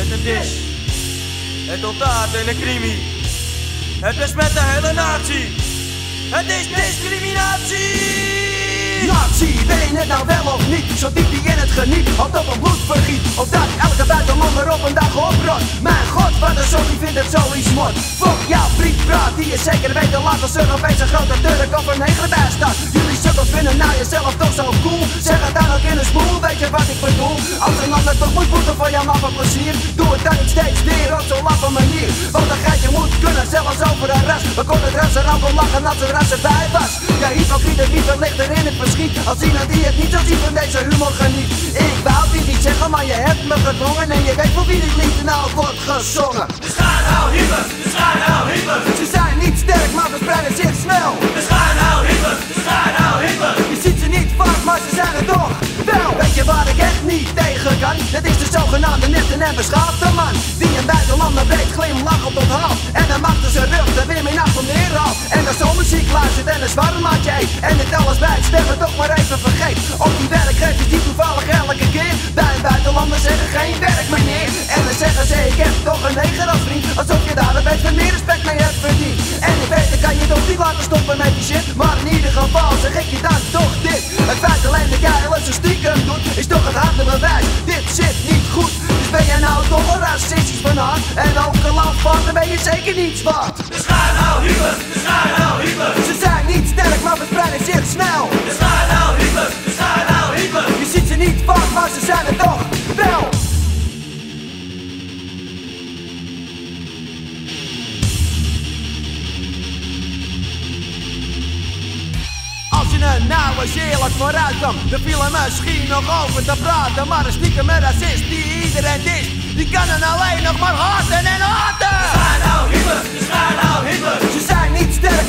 met een dis. Het ontaart en een crimi. Het besmet de hele natie. Het is discriminatie! Nazi, ben je het nou wel of niet? Zo diep die in het geniet, of op een bloed vergiet. Of dat elke buitenman er op een dag oprot Mijn god, wat een zorg, die vindt het zoiets mot. Fuck jouw vriend praat, die je zeker weten laat. Als er opeens een grote Turk of een neger bij staat. Jullie sukkels vinden nou jezelf toch zo cool. Zeg het dan ook in een spoel, weet je wat ik bedoel? Als een ander toch moet boeten voor jouw plezier Doe het dan niet steeds weer op zo'n laffe manier. Want een geitje moet kunnen, zelfs over een ras. We konden het ras er om lachen als er ras erbij was. Ja, hypocriet het niet verlicht er het verschiet. Als iemand die het niet zo ziet van deze humor geniet. Ik wou dit niet zeggen, maar je hebt me gedwongen. En je weet voor wie dit lied nou wordt gezongen. De schaar nou hyper, de schaar nou hyper. Ze zijn niet sterk, maar verspreiden zich snel. De schaar nou hyper, de schaar nou hyper. Je ziet ze niet vaak, maar ze zijn er toch wel. Weet je waar ik echt niet tegen kan? Dat is de zogenaamde nette en beschaafde man Die een buitenlander breed glimlachend onthaalt En dit alles bij het stemmen toch maar even vergeet. Op die werkgevers die toevallig elke keer. Bij een buitenlander zeggen geen werk meneer. En dan zeggen ze ik heb toch een neger als vriend. Alsof je daar een beetje meer respect mee hebt verdiend. En ik weet, dan kan je toch niet laten stoppen met die shit. Maar in ieder geval zeg ik je dan toch dit. Het feit alleen dat jij alles zo stiekem doet Is toch het harde bewijs, dit zit niet goed. Dus ben jij nou toch een racistisch van En ook een landvaart, dan ben je zeker niets waard De schaar nou hyper, de schaar nou hyper. Nou eens eerlijk vooruit kwam Dan viel er misschien nog over te praten Maar een stiekem een racist die iedereen is Die kan er alleen nog maar haten en haten Schaar nou de schaar nou hyper. Ze zijn niet sterk,